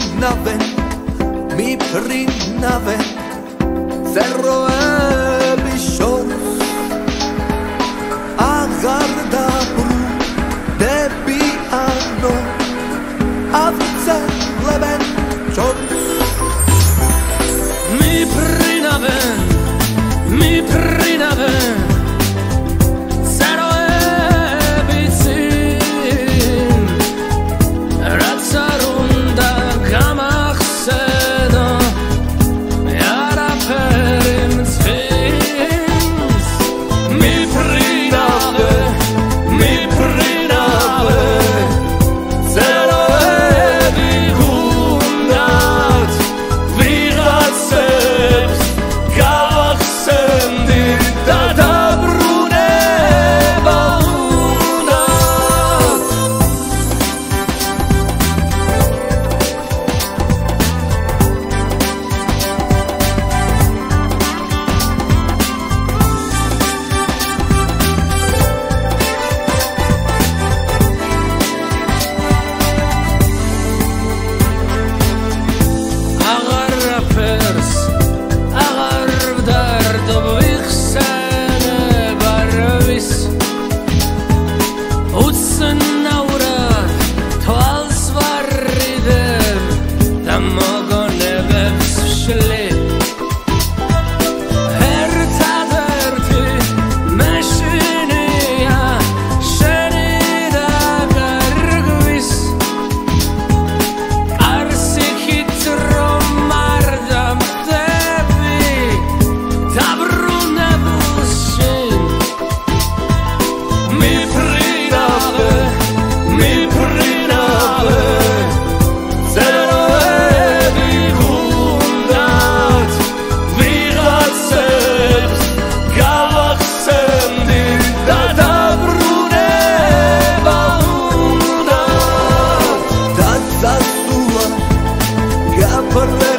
მიფრინავენ მიფრინავენ ზეროები შორს აღარ დაბრუნ დები ანო აფცელებენ შორს. მიფრინავენ მიფრინავენ but